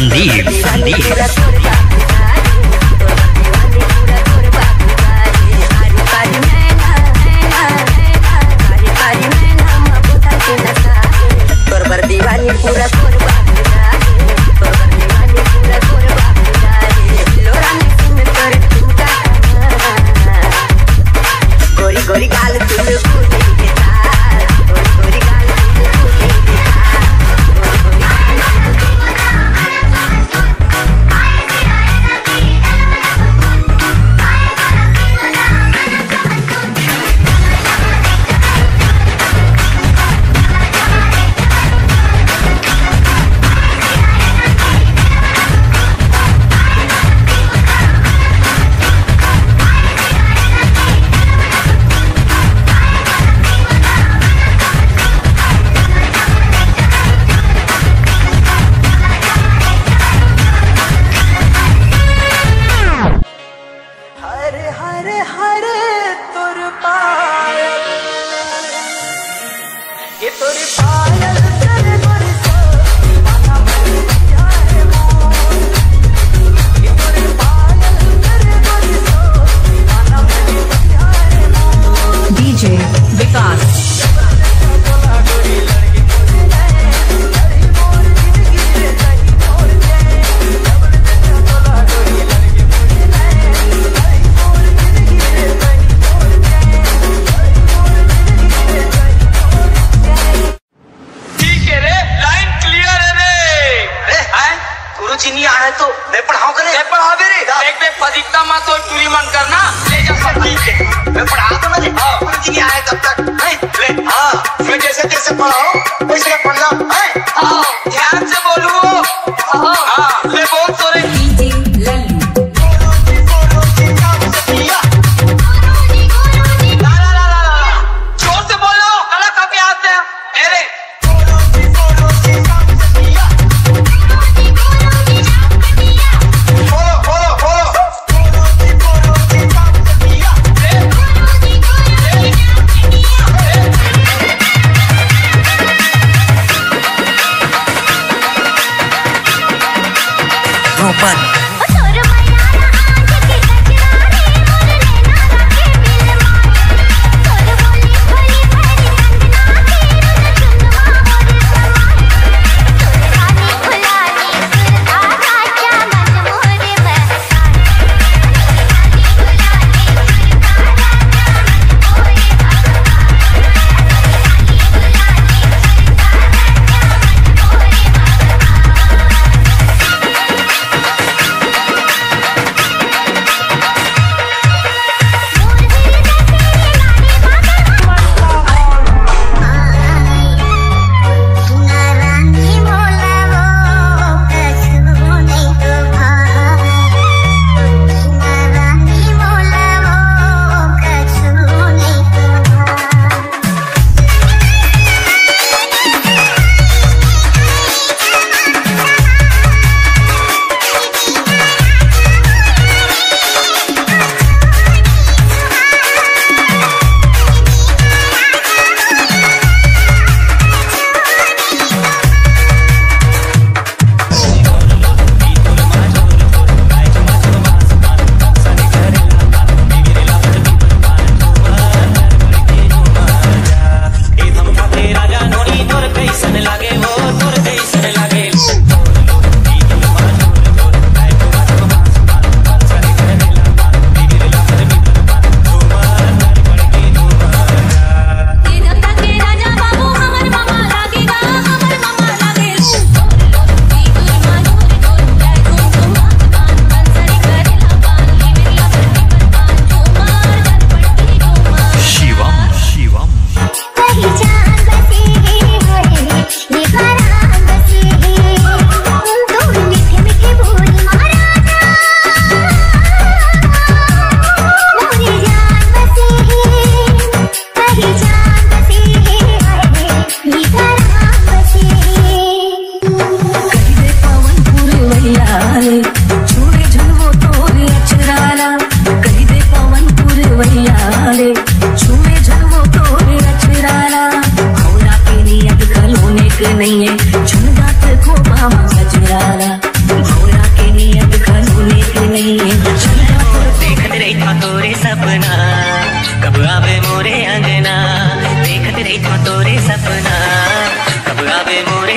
संदीप संदीप गोरी गाल तुल पढ़ाओ पढ़ाऊं करे मैं पढ़ा बेरे देख बे परीक्षा में तो चूरी मन करना। ले जा सकती है मैं पढ़ा दो मैंने हाँ। नहीं आया तब तक। ले। हाँ। मैं जैसे तैसे पढ़ाओ वैसे पढ़ना है सपना अब आवे मोरे